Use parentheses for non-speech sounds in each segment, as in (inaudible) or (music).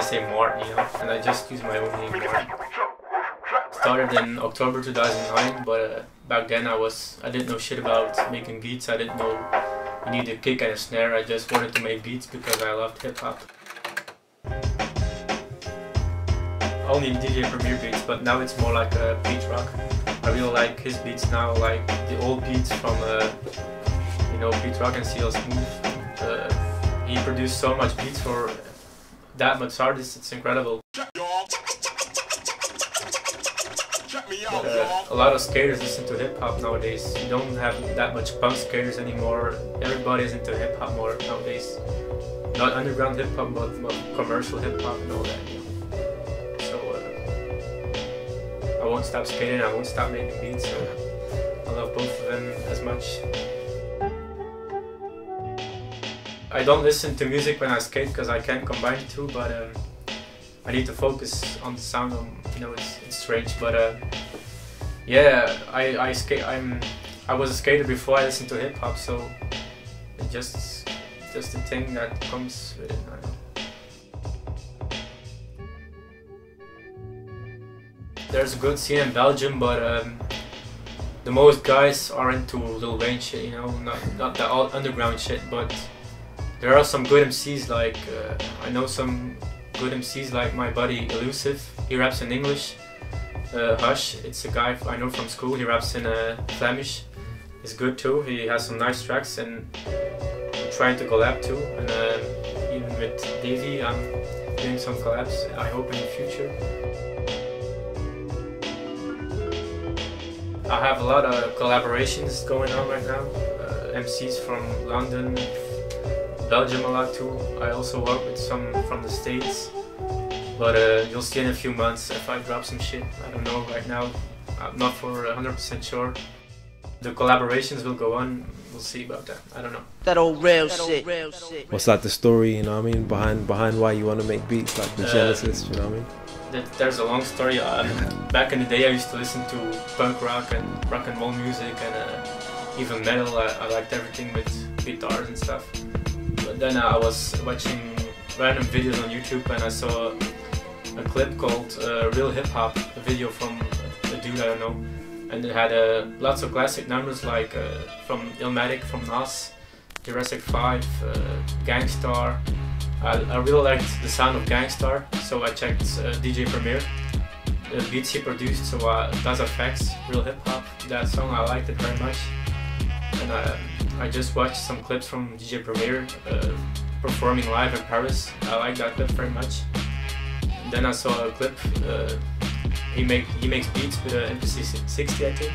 say Martin, you know, and I just use my own name, Martin. Started in October 2009, but uh, back then I was I didn't know shit about making beats. I didn't know you need a kick and a snare. I just wanted to make beats because I loved hip hop. Only DJ Premier beats, but now it's more like a Pete Rock. I really like his beats now, like the old beats from uh, you know Pete Rock and CL Smooth. Uh, he produced so much beats for that much artists. It's incredible. But, uh, a lot of skaters listen to hip hop nowadays. You don't have that much punk skaters anymore. Everybody is into hip hop more nowadays. Not underground hip hop, but, commercial hip hop and all that. You know? So uh, I won't stop skating. I won't stop making beats. So I love both of them as much. I don't listen to music when I skate because I can't combine the two, but um, I need to focus on the sound. Of, you know, it's, it's strange, but uh, yeah, I I skate. I'm I was a skater before I listened to hip hop, so it just just a thing that comes with it. There's a good scene in Belgium, but um, the most guys are into Lil Wayne shit, you know, not not the underground shit, but there are some good MCs like uh, I know some good MCs like my buddy Elusive. He raps in English. Uh, Hush, it's a guy I know from school. He raps in uh, Flemish. He's good too. He has some nice tracks and I'm trying to collab too. And uh, even with Davey, I'm doing some collabs. I hope in the future. I have a lot of collaborations going on right now. Uh, MCs from London, Belgium a lot too. I also work with some from the States. But uh, you'll see in a few months if I drop some shit. I don't know right now. I'm not for 100% sure. The collaborations will go on. We'll see about that. I don't know. That old real shit. What's like the story, you know what I mean, behind behind why you want to make beats, like the Uh, genesis, you know what I mean? That- There's a long story. Um, back in the day, I used to listen to punk rock and rock and roll music and uh, even metal. I, I liked everything with guitars and stuff. Then I was watching random videos on YouTube and I saw a clip called uh, Real Hip Hop, a video from a dude I don't know, and it had uh, lots of classic numbers like uh, from Illmatic, from Nas, Jurassic 5, uh, Gang Starr. I, I really liked the sound of Gang Starr, so I checked uh, DJ Premier, the beats he produced, so uh, Das EFX, Real Hip Hop, that song I liked it very much. And uh, I just watched some clips from DJ Premier uh, performing live in Paris. I like that clip very much. Then I saw a clip. Uh, he make he makes beats with an MPC 60, I think.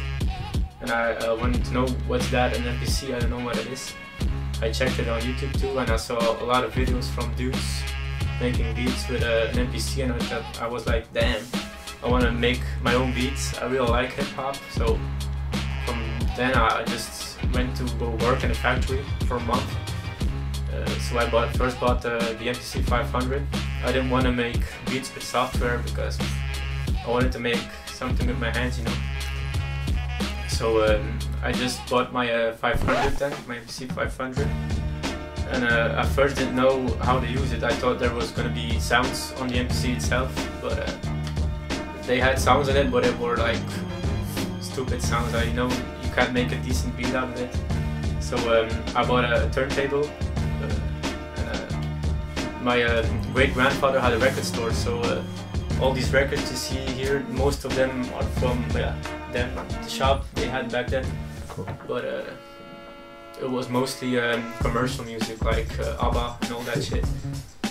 And I uh, wanted to know what's that an MPC. I don't know what it is. I checked it on YouTube too, and I saw a lot of videos from dudes making beats with uh, an MPC, and I, I was like, damn, I want to make my own beats. I really like hip hop, so from then I just went to go work in a factory for a month. Uh, so I bought first bought uh, the MPC 500. I didn't want to make beats with software because I wanted to make something with my hands, you know. So um, I just bought my uh, 500 then, my MPC 500. And uh, at first didn't know how to use it. I thought there was gonna be sounds on the MPC itself, but uh, they had sounds in it, but it were like stupid sounds. I know can't make a decent beat out of it. So um, I bought a turntable. And, uh, my uh, great grandfather had a record store, so uh, all these records you see here, most of them are from yeah, them, the shop they had back then. Cool. But uh, it was mostly um, commercial music like uh, ABBA and all that shit.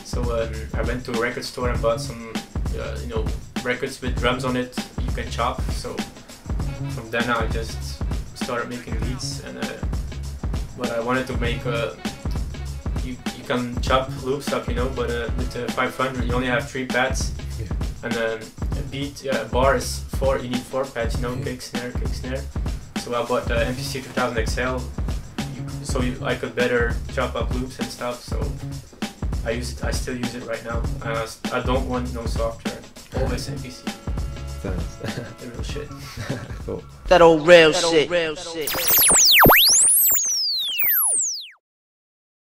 So um, I went to a record store and bought some, uh, you know, records with drums on it you can chop. So from then I just started making beats and uh, but I wanted to make a you, you can chop loops up, you know, but uh, with the 500 you only have three pads Yeah. and then a beat, yeah, a bar is four, you need four pads, you know, Yeah. kick, snare, kick, snare. So I bought the MPC 2000 XL you, so you, I could better chop up loops and stuff. So I use it, I still use it right now. Uh, I don't want no software, always MPC, Thanks. the (laughs) real shit. cool. That old real shit.